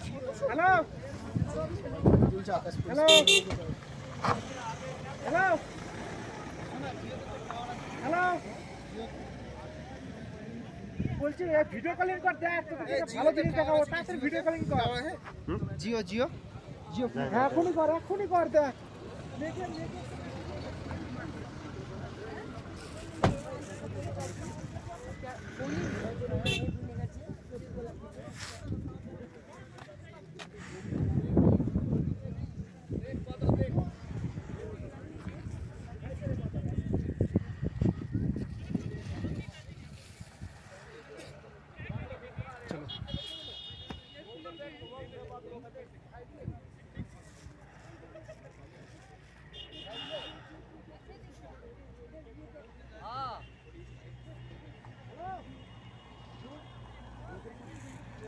hello hello hello hello বলছি video calling কর দেখ ভালো জিনিস দেখাবো তাড়াতাড়ি ভিডিও কলিং কর জিও জিও জিও এখনই কর এখনই কর দেখ দেখে দেখে